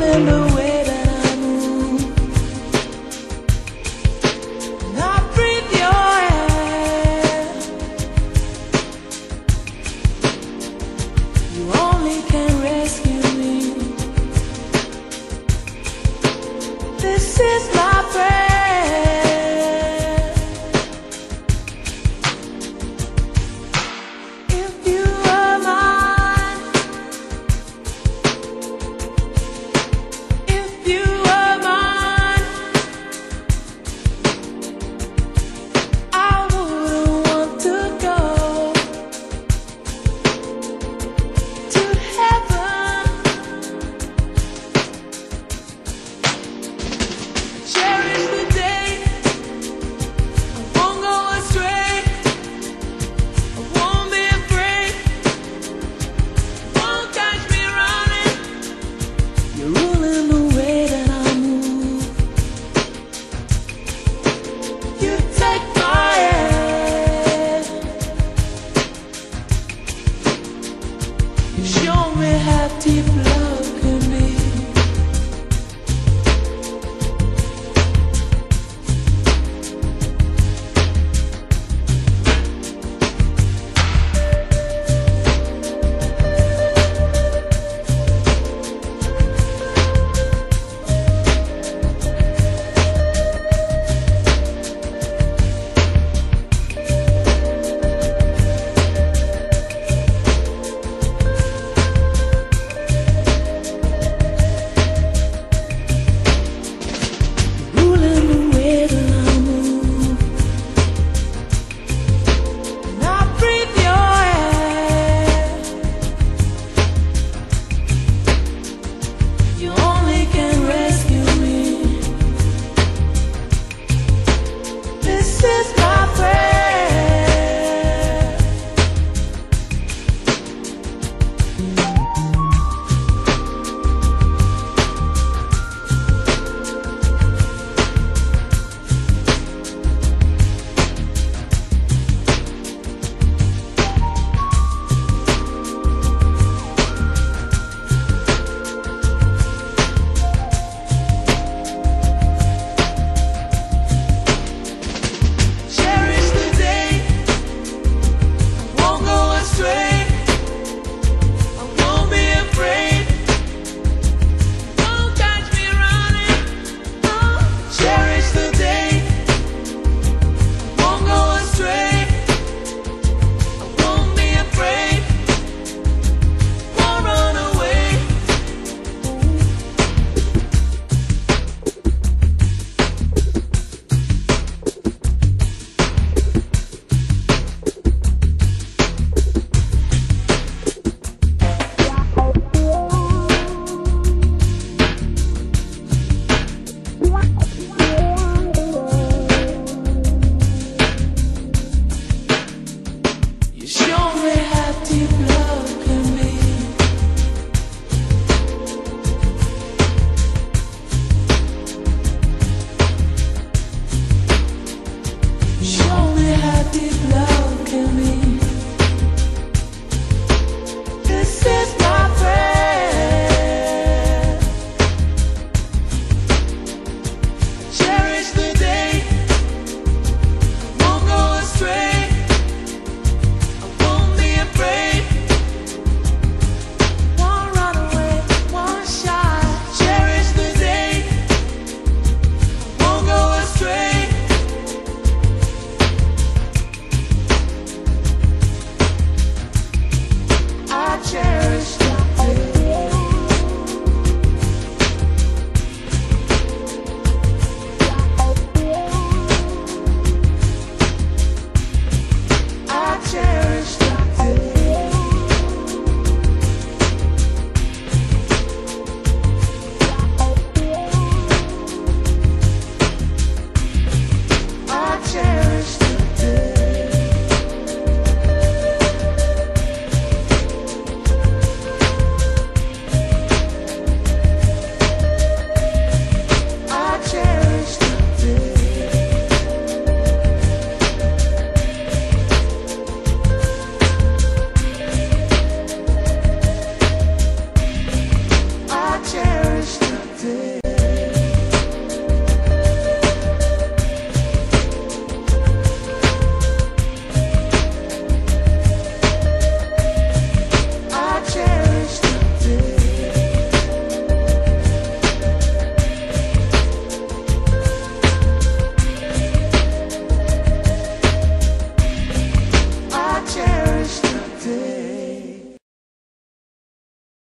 in the